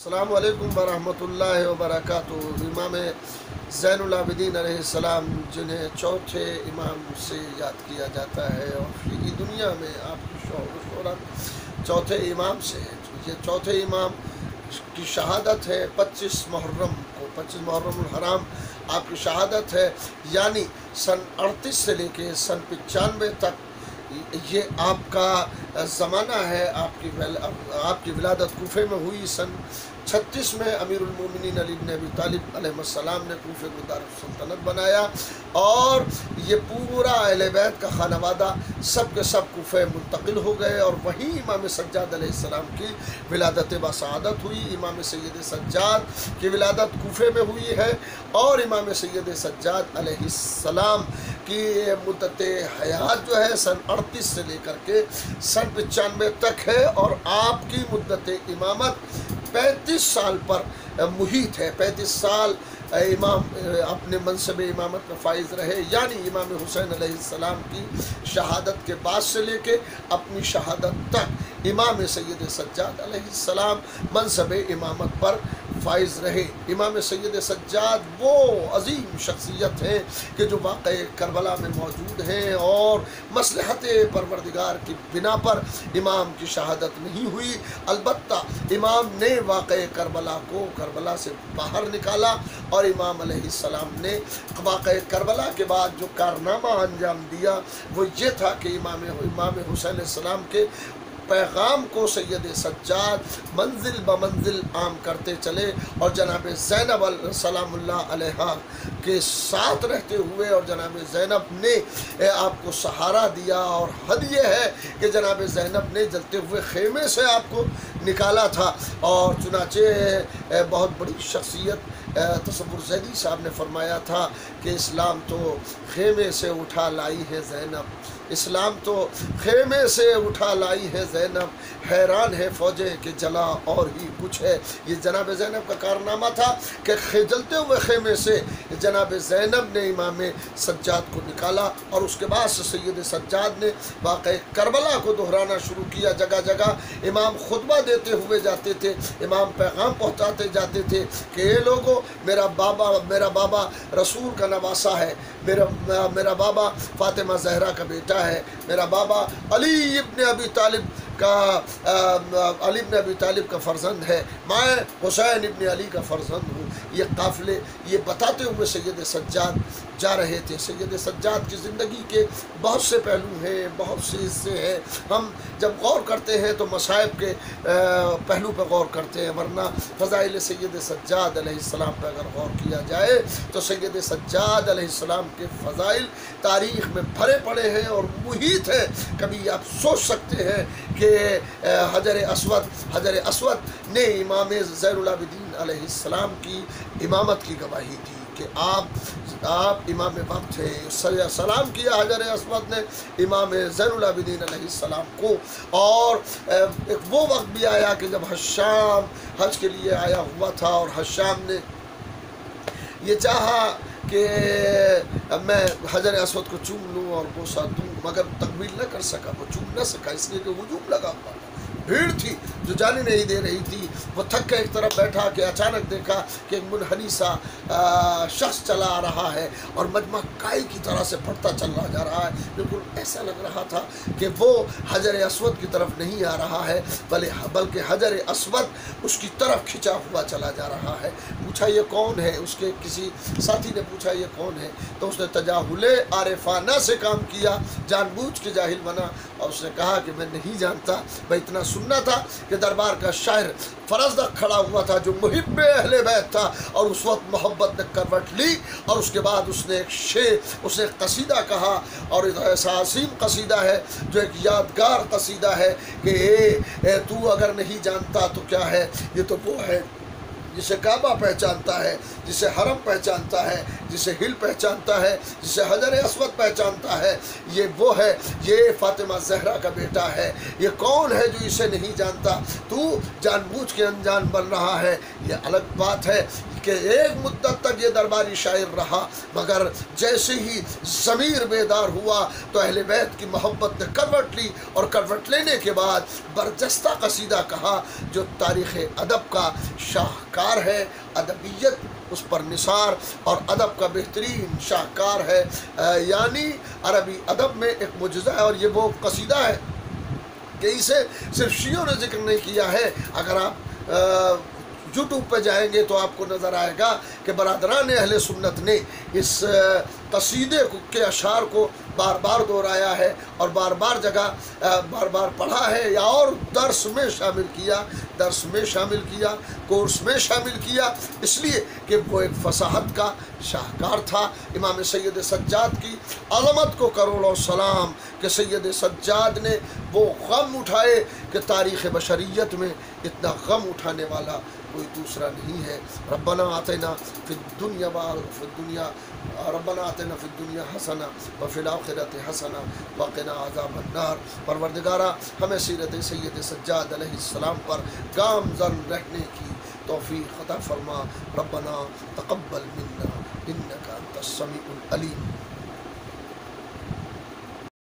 अल्लाम वरहमतुल्लाहि वबरकातु इमाम ज़ैनुलाबिदीन सलाम जिन्हें चौथे इमाम से याद किया जाता है और फिर दुनिया में आपकी शोहर चौथे इमाम से है ये चौथे इमाम की शहादत है 25 मुहर्रम को। 25 मुहर्रम हराम आपकी शहादत है, यानी सन अड़तीस से लेके सन पचानवे तक ये आपका ज़माना है आपकी आपकी विलादत कोफे में हुई सन छत्तीस में अमीरमिन अली ने अबी तालिब सलाम ने कूफे को दारसल्तनत बनाया और ये पूरा अहल बैत का खानवादा सब के सब कूफे मुंतकिल हो गए और वहीं इमाम सज्जाद सलाम की विलादत बसादत हुई। इमाम सैद सज्जाद की विलादत कोफे में हुई है और इमाम सैद सज्जाद सलाम की मुद्दत हयात जो है सन अड़तीस से लेकर के सन पचानवे तक है और आपकी मुद्दत इमामत पैंतीस साल पर मुहित है। पैंतीस साल इमाम अपने मनसब इमामत में फ़ाइज रहे, यानी इमाम हुसैन आसमाम की शहादत के बाद से लेके अपनी शहादत तक इमाम सैद सज्जाद मनसब इमामत पर फ़ाइज रहे। इमाम सैद सज्जाद वो अजीम शख्सियत हैं कि जो वाक़ करबला में मौजूद हैं और मसलहत परवरदिगार की बिना पर इमाम की शहादत नहीं हुई। अलबत् इमाम ने वाक़ करबला को करबला से बाहर निकाला और इमाम सलाम ने वाक़ करबला के बाद जो कारनामा अंजाम दिया, वो ये था कि इमाम इमाम हुसैन के पैगाम को सैद सज्जाद मंजिल ब मंजिल आम करते चले और जनाब ज़ैनब सलामुल्ला के साथ रहते हुए और जनाब ज़ैनब ने आपको सहारा दिया और हद ये है कि जनाब ज़ैनब ने जलते हुए खेमे से आपको निकाला था और चुनाचे बहुत बड़ी शख्सियत तस्वुर जैदी साहब ने फरमाया था कि इस्लाम तो खेमे से उठा लाई है ज़ैनब। इस्लाम तो खेमे से उठा लाई है जैनब। हैरान है फौजे के जला और ही कुछ है ये जनाब जैनब का कारनामा था कि जलते हुए खेमे से जनाब जैनब ने इमाम सज्जाद को निकाला और उसके बाद से सैद सज्जाद ने वाक़ करबला को दोहराना शुरू किया। जगह जगह इमाम खुतबा देते हुए जाते थे, इमाम पैगाम पहुँचाते जाते थे कि ये लोगों, मेरा बाबा मेरा बाबा रसूल का नवासा है, मेरा मेरा बाबा फ़ातिमा जहरा का बेटा है, मेरा बाबा अली इब्न अबी तालिब का अली इब्न अबी तालिब का फ़र्जंद है। मैं हुसैन इब्न अली का फ़र्जंद हूँ। ये काफ़िले, ये बताते हुए सैद सज्जाद जा रहे थे। सैद सज्जाद की ज़िंदगी के बहुत से पहलू हैं, बहुत से हिस्से हैं। हम जब गौर करते हैं तो मसाइब के पहलू पर गौर करते हैं, वरना फ़ज़ाइल सैद सज्जाद सलाम पर अगर गौर किया जाए तो सैद सज्जाद सलाम के फ़ज़ाइल तारीख़ में भरे पड़े हैं और मुहित हैं। कभी आप सोच सकते हैं कि हजर असवद हजर असवद ने इमाम ज़ैनलाबिदीन सलाम की इमामत की गवाही दी। कि आप आप इमाम वक्त थे। सलाम किया हजर असमद ने, इमाम ज़ैनलाबिदीन सलाम को। और एक वो वक्त भी आया कि जब हशाम हज के लिए आया हुआ था और हशाम ने ये चाहा कि मैं हजर असवद को चूम लूँ और बोसा दूँ, मगर तकमील न कर सका, वो चूम ना सका, इसलिए कि वजूब लगा हुआ भीड़ थी, जो जाने नहीं दे रही थी। वो थक के एक तरफ़ बैठा के अचानक देखा कि एक मुनहनी सा शख्स चला आ रहा है और मजमा काई की तरह से बढ़ता चल जा रहा है। बिल्कुल ऐसा लग रहा था कि वो हजर असवद की तरफ़ नहीं आ रहा है बल्कि बल्कि हजर असवद उसकी तरफ़ खिंचा हुआ चला जा रहा है। पूछा, ये कौन है? उसके किसी साथी ने पूछा, ये कौन है? तो उसने तजाहुले आरफाना से काम किया, जानबूझ के जाहिल बना। और उसने कहा कि मैं नहीं जानता मैं इतना सुनना था कि दरबार का शायर फरजदक खड़ा हुआ था जो मुहिब अहले बैत था और उस वक्त मोहब्बत ने करवट ली और उसके बाद उसने एक शेर उसने एक कसीदा कहा और ऐसा असीम कसीदा है जो एक यादगार कसीदा है कि ए, ए तू अगर नहीं जानता तो क्या है? ये तो वो है। जिसे काबा पहचानता है, जिसे हरम पहचानता है, जिसे हिल पहचानता है, जिसे हजर असवद पहचानता है, ये वो है, ये फातिमा जहरा का बेटा है। ये कौन है जो इसे नहीं जानता? तू जानबूझ के अनजान बन रहा है। ये अलग बात है। कि एक मुद्दत तक ये दरबारी शायर रहा, मगर जैसे ही ज़मीर बेदार हुआ तो अहल बैत की मोहब्बत ने करवट ली, और करवट लेने के बाद बरजस्ता कसीदा कहा, जो तारीख़ अदब का शाहकार है, अदबियत उस पर निसार, और अदब का बेहतरीन शाहकार है। यानी अरबी अदब में एक मुजज़ा है, और ये वो कसीदा है, कि इसे सिर्फ़ शीयों ने ज़िक्र नहीं किया है। अगर आप यूट्यूब पर जाएँगे तो आपको नज़र आएगा कि बरदरान अहल सुन्नत ने इस कसीदे के अशार को बार बार दोहराया है और बार बार जगह बार बार पढ़ा है या और दर्स में शामिल किया, दर्स में शामिल किया, कोर्स में शामिल किया। इसलिए कि वो एक फसाहत का शाहकार था, इमाम सैद सज्जाद की अलमत को करोड़ों सलाम कि सैद सज्जाद ने वो गम उठाए कि तारीख़ बशरीत में इतना गम उठाने वाला कोई दूसरा नहीं है। रब्बना आते ना फिर दुनिया फिर दुनिया, रब्बना आते ना फिर दुनिया हसना व फिलाखरत हसना वक़ना आज़ाबन्नार परवरदिगारा, हमें सीरत सैद सज्जाद पर गामजन रहने की तोफ़ी ख़ता फरमा। रब्बना तकब्बल मिन्ना, इन्नका अंतस्समीउल अलीम।